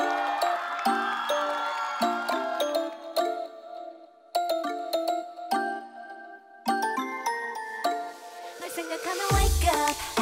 I think I kinda wake up.